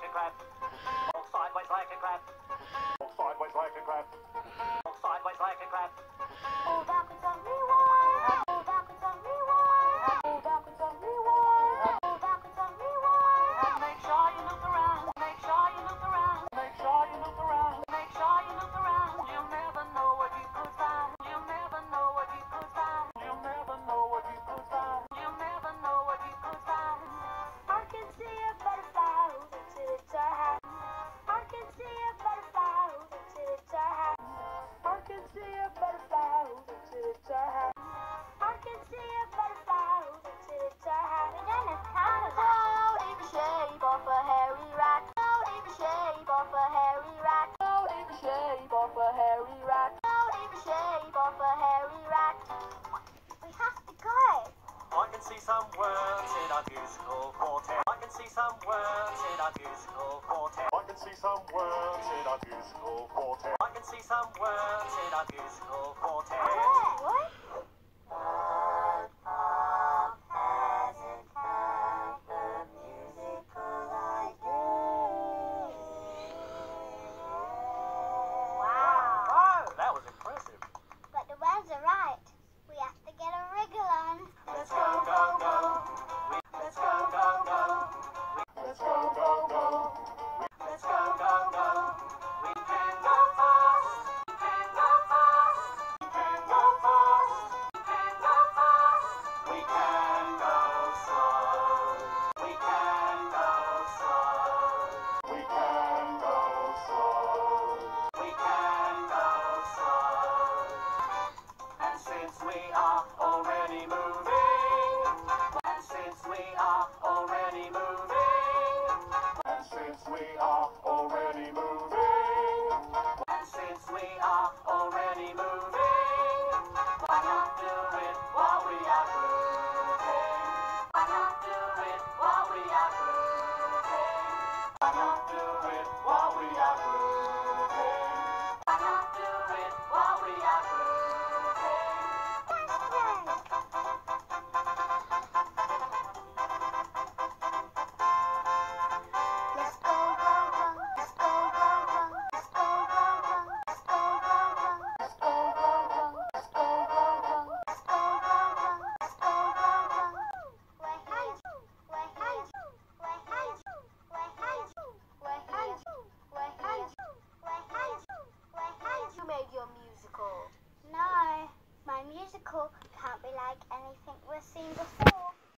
like a crab. Walk sideways like a crab. Walk sideways like a crab. Walk sideways like a crab. see some words in our musical quartet. I can see some words in our musical quartet. I can see some words in our musical quartet. I can see some words in our musical quartet. Oh, what? we are already. like anything we've seen before.